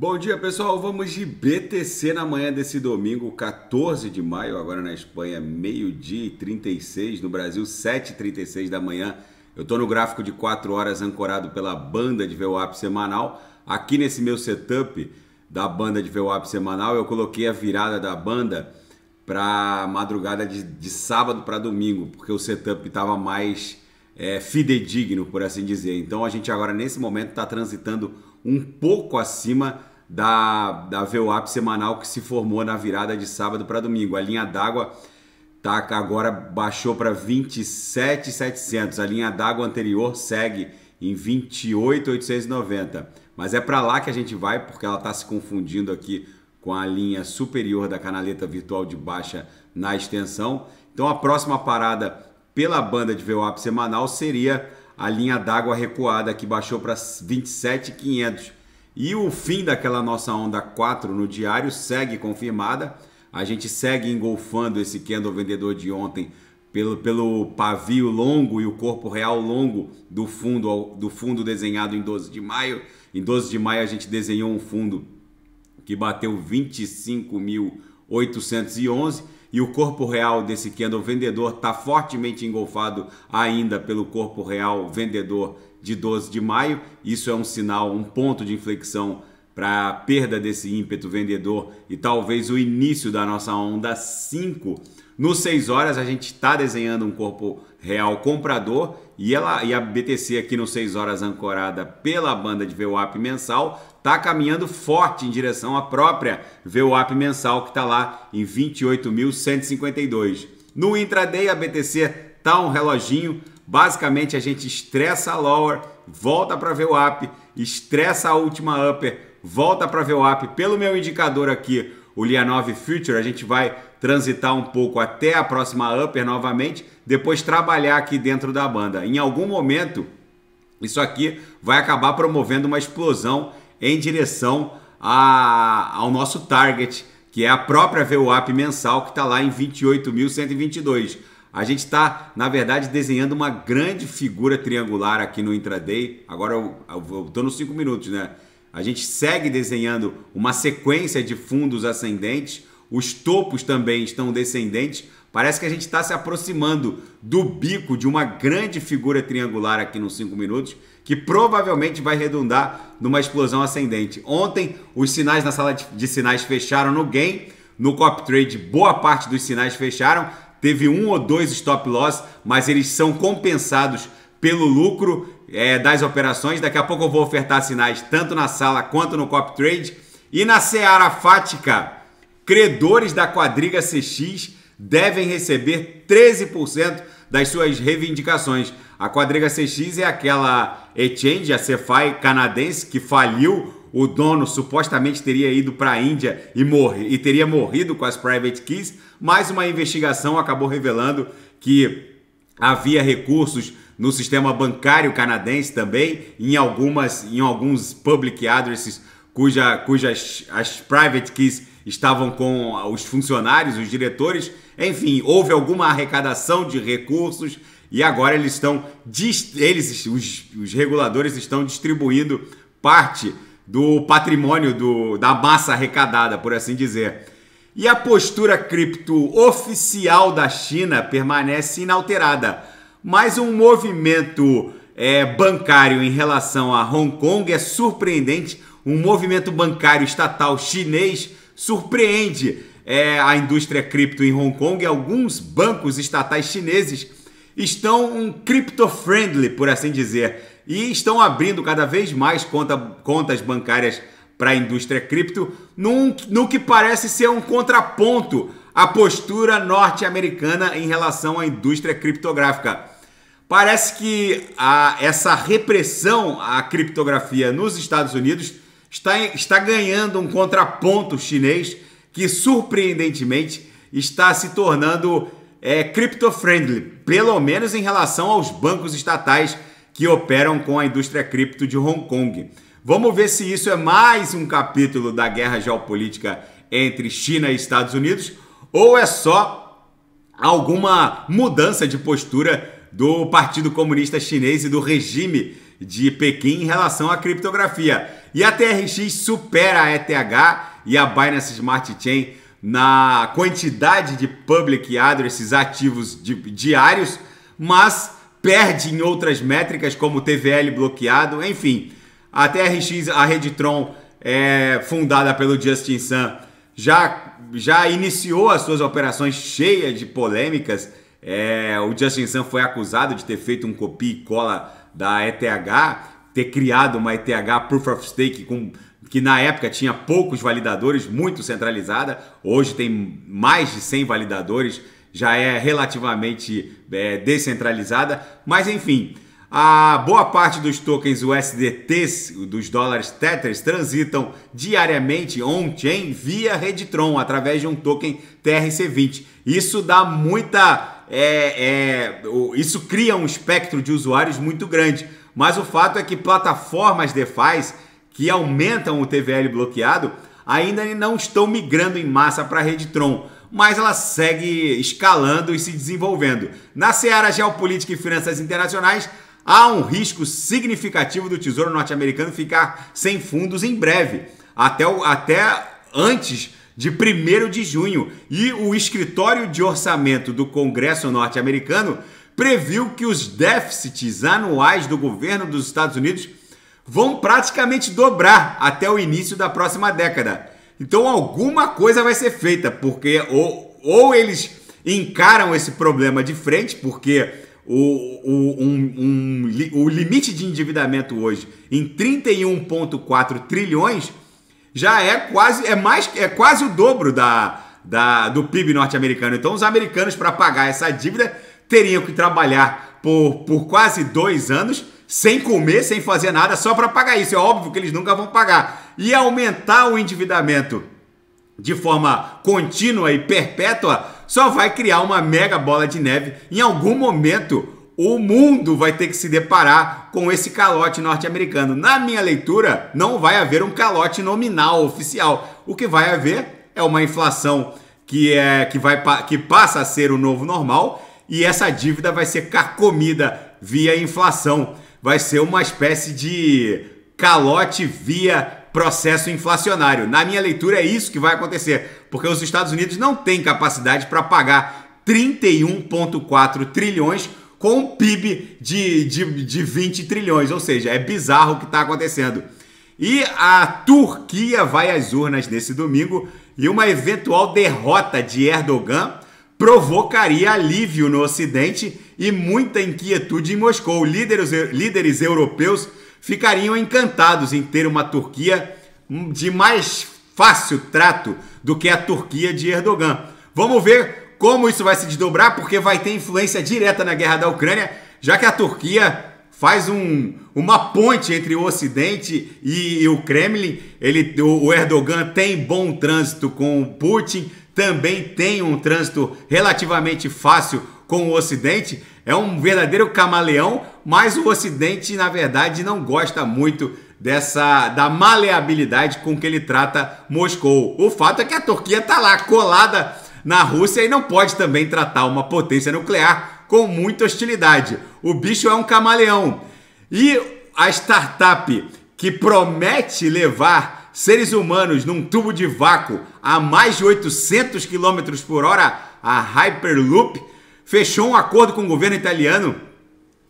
Bom dia pessoal, vamos de BTC na manhã desse domingo, 14 de maio, agora na Espanha, meio-dia e 36, no Brasil, 7h36 da manhã. Eu estou no gráfico de 4 horas ancorado pela banda de VWAP semanal. Aqui nesse meu setup da banda de VWAP semanal, eu coloquei a virada da banda para madrugada de, de sábado para domingo, porque o setup estava mais é, fidedigno, por assim dizer. Então a gente agora, nesse momento, está transitando um pouco acima da, da VWAP semanal que se formou na virada de sábado para domingo. A linha d'água tá agora baixou para 27,700. A linha d'água anterior segue em 28,890. Mas é para lá que a gente vai porque ela está se confundindo aqui com a linha superior da canaleta virtual de baixa na extensão. Então a próxima parada pela banda de VWAP semanal seria a linha d'água recuada que baixou para 27,500. E o fim daquela nossa onda 4 no diário segue confirmada. A gente segue engolfando esse candle vendedor de ontem pelo, pelo pavio longo e o corpo real longo do fundo, do fundo desenhado em 12 de maio. Em 12 de maio a gente desenhou um fundo que bateu 25.811 e o corpo real desse candle vendedor está fortemente engolfado ainda pelo corpo real vendedor de 12 de maio. Isso é um sinal, um ponto de inflexão para a perda desse ímpeto vendedor e talvez o início da nossa onda 5. No 6 horas a gente está desenhando um corpo real comprador e, ela, e a BTC aqui no 6 horas ancorada pela banda de VWAP mensal está caminhando forte em direção à própria VWAP mensal que está lá em 28.152. No intraday a BTC tá um reloginho Basicamente a gente estressa a lower, volta para up, estressa a última upper, volta para up. Pelo meu indicador aqui, o Lianov Future, a gente vai transitar um pouco até a próxima upper novamente, depois trabalhar aqui dentro da banda. Em algum momento, isso aqui vai acabar promovendo uma explosão em direção a, ao nosso target, que é a própria VWAP mensal, que está lá em 28.122. A gente está, na verdade, desenhando uma grande figura triangular aqui no intraday. Agora eu estou nos 5 minutos, né? A gente segue desenhando uma sequência de fundos ascendentes. Os topos também estão descendentes. Parece que a gente está se aproximando do bico de uma grande figura triangular aqui nos 5 minutos, que provavelmente vai redundar numa explosão ascendente. Ontem, os sinais na sala de sinais fecharam no gain. No cop trade, boa parte dos sinais fecharam teve um ou dois stop loss, mas eles são compensados pelo lucro é, das operações. Daqui a pouco eu vou ofertar sinais tanto na sala quanto no cop trade. E na Seara Fática, credores da quadriga CX devem receber 13% das suas reivindicações. A quadriga CX é aquela exchange, a CeFi canadense, que faliu o dono supostamente teria ido para a Índia e, morre, e teria morrido com as private keys, mas uma investigação acabou revelando que havia recursos no sistema bancário canadense também, em, algumas, em alguns public addresses cuja, cujas as private keys estavam com os funcionários, os diretores. Enfim, houve alguma arrecadação de recursos e agora eles estão, eles, os, os reguladores estão distribuindo parte do patrimônio do, da massa arrecadada, por assim dizer. E a postura cripto oficial da China permanece inalterada, mas um movimento é, bancário em relação a Hong Kong é surpreendente. Um movimento bancário estatal chinês surpreende é, a indústria cripto em Hong Kong. Alguns bancos estatais chineses estão um crypto-friendly, por assim dizer e estão abrindo cada vez mais conta, contas bancárias para a indústria cripto, num, no que parece ser um contraponto à postura norte-americana em relação à indústria criptográfica. Parece que a, essa repressão à criptografia nos Estados Unidos está, está ganhando um contraponto chinês que, surpreendentemente, está se tornando é, crypto-friendly, pelo menos em relação aos bancos estatais que operam com a indústria cripto de Hong Kong. Vamos ver se isso é mais um capítulo da guerra geopolítica entre China e Estados Unidos ou é só alguma mudança de postura do Partido Comunista Chinês e do regime de Pequim em relação à criptografia. E a TRX supera a ETH e a Binance Smart Chain na quantidade de public addresses ativos diários, mas perde em outras métricas como TVL bloqueado, enfim. A TRX, a Redtron, é fundada pelo Justin Sun, já, já iniciou as suas operações cheias de polêmicas. É, o Justin Sun foi acusado de ter feito um copia e cola da ETH, ter criado uma ETH Proof of Stake com que na época tinha poucos validadores, muito centralizada, hoje tem mais de 100 validadores, já é relativamente é, descentralizada, mas enfim, a boa parte dos tokens USDTs, dos dólares Tethers, transitam diariamente on-chain via Redtron, através de um token TRC20. Isso dá muita. É, é, isso cria um espectro de usuários muito grande. Mas o fato é que plataformas DeFi que aumentam o TVL bloqueado ainda não estão migrando em massa para a rede Tron, mas ela segue escalando e se desenvolvendo. Na seara geopolítica e finanças internacionais, há um risco significativo do Tesouro norte-americano ficar sem fundos em breve, até, até antes de 1 de junho. E o escritório de orçamento do Congresso norte-americano previu que os déficits anuais do governo dos Estados Unidos vão praticamente dobrar até o início da próxima década. Então alguma coisa vai ser feita, porque ou, ou eles encaram esse problema de frente, porque o, o, um, um, o limite de endividamento hoje em 31,4 trilhões já é quase é mais é quase o dobro da, da do PIB norte-americano. Então os americanos para pagar essa dívida teriam que trabalhar por, por quase dois anos sem comer, sem fazer nada, só para pagar isso. É óbvio que eles nunca vão pagar. E aumentar o endividamento de forma contínua e perpétua só vai criar uma mega bola de neve. Em algum momento, o mundo vai ter que se deparar com esse calote norte-americano. Na minha leitura, não vai haver um calote nominal oficial. O que vai haver é uma inflação que é que vai que passa a ser o novo normal e essa dívida vai ser carcomida via inflação vai ser uma espécie de calote via processo inflacionário. Na minha leitura, é isso que vai acontecer, porque os Estados Unidos não têm capacidade para pagar 31,4 trilhões com um PIB de, de, de 20 trilhões, ou seja, é bizarro o que está acontecendo. E a Turquia vai às urnas nesse domingo e uma eventual derrota de Erdogan provocaria alívio no Ocidente e muita inquietude em Moscou. Líderes, líderes europeus ficariam encantados em ter uma Turquia de mais fácil trato do que a Turquia de Erdogan. Vamos ver como isso vai se desdobrar, porque vai ter influência direta na guerra da Ucrânia, já que a Turquia faz um, uma ponte entre o Ocidente e, e o Kremlin. Ele, o, o Erdogan tem bom trânsito com o Putin, também tem um trânsito relativamente fácil com o Ocidente. É um verdadeiro camaleão, mas o Ocidente, na verdade, não gosta muito dessa da maleabilidade com que ele trata Moscou. O fato é que a Turquia está lá colada na Rússia e não pode também tratar uma potência nuclear com muita hostilidade. O bicho é um camaleão. E a startup que promete levar seres humanos num tubo de vácuo a mais de 800 km por hora, a Hyperloop, fechou um acordo com o governo italiano.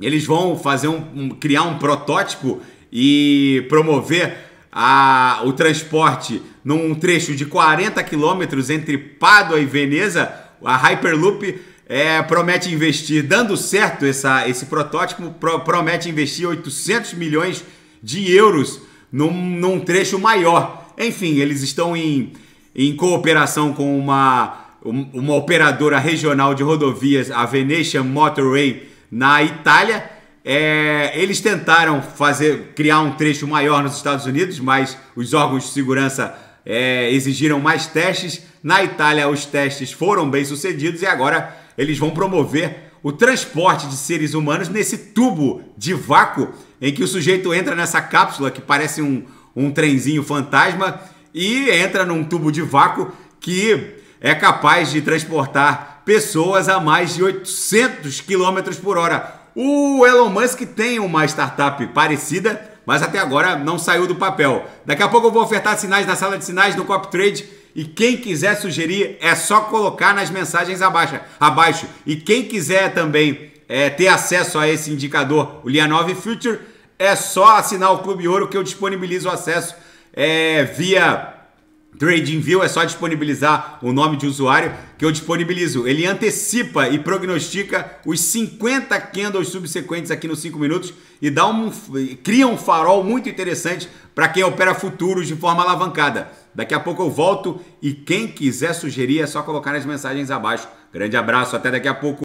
Eles vão fazer um, um criar um protótipo e promover a, o transporte num trecho de 40 quilômetros entre Pádua e Veneza. A Hyperloop é, promete investir, dando certo essa, esse protótipo, pro, promete investir 800 milhões de euros num, num trecho maior. Enfim, eles estão em, em cooperação com uma, uma operadora regional de rodovias, a Venetian Motorway, na Itália. É, eles tentaram fazer criar um trecho maior nos Estados Unidos, mas os órgãos de segurança é, exigiram mais testes. Na Itália, os testes foram bem sucedidos e agora eles vão promover o transporte de seres humanos nesse tubo de vácuo em que o sujeito entra nessa cápsula que parece um, um trenzinho fantasma e entra num tubo de vácuo que é capaz de transportar pessoas a mais de 800 km por hora. O Elon Musk tem uma startup parecida, mas até agora não saiu do papel. Daqui a pouco eu vou ofertar sinais na sala de sinais no Cop Trade e quem quiser sugerir é só colocar nas mensagens abaixo. abaixo. E quem quiser também é, ter acesso a esse indicador, o Lianove Future, é só assinar o Clube Ouro que eu disponibilizo o acesso é, via TradingView, é só disponibilizar o nome de usuário que eu disponibilizo. Ele antecipa e prognostica os 50 candles subsequentes aqui nos 5 minutos e dá um, cria um farol muito interessante para quem opera futuros de forma alavancada. Daqui a pouco eu volto e quem quiser sugerir é só colocar nas mensagens abaixo. Grande abraço, até daqui a pouco.